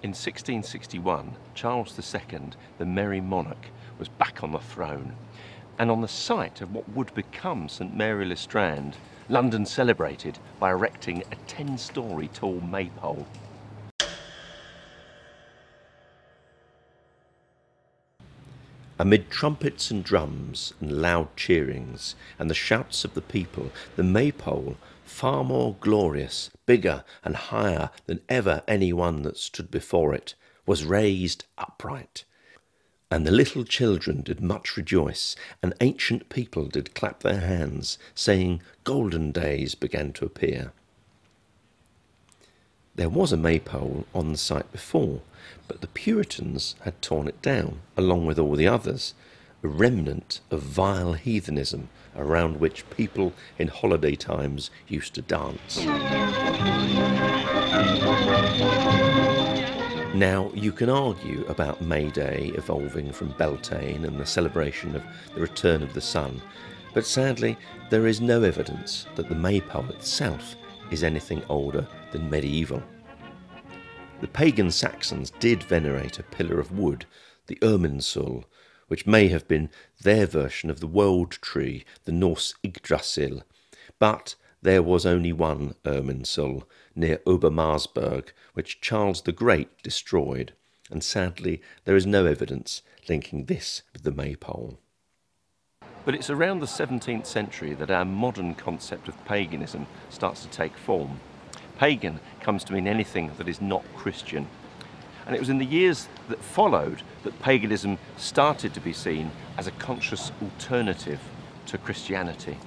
In 1661, Charles II, the Merry Monarch, was back on the throne. And on the site of what would become St Mary le Strand, London celebrated by erecting a 10 story tall maypole. Amid trumpets and drums and loud cheerings and the shouts of the people, the maypole, far more glorious, bigger and higher than ever any one that stood before it, was raised upright. And the little children did much rejoice, and ancient people did clap their hands, saying, Golden days began to appear. There was a maypole on the site before, but the Puritans had torn it down, along with all the others, a remnant of vile heathenism around which people in holiday times used to dance. Now, you can argue about May Day evolving from Beltane and the celebration of the return of the sun, but sadly, there is no evidence that the maypole itself is anything older than medieval. The pagan Saxons did venerate a pillar of wood, the Irminsul, which may have been their version of the world tree, the Norse Yggdrasil, but there was only one Irminsul near Obermarsberg, which Charles the Great destroyed, and sadly there is no evidence linking this with the maypole. But it's around the 17th century that our modern concept of paganism starts to take form. Pagan comes to mean anything that is not Christian. And it was in the years that followed that paganism started to be seen as a conscious alternative to Christianity.